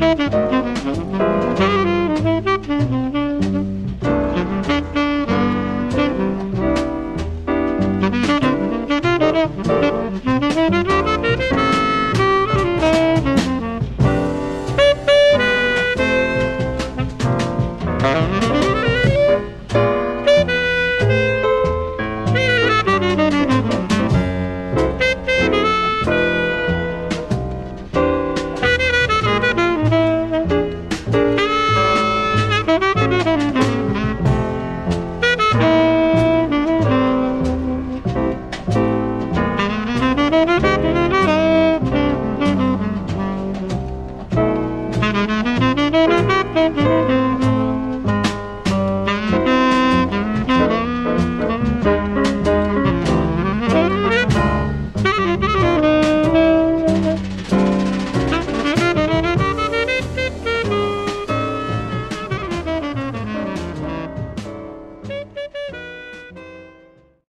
Thank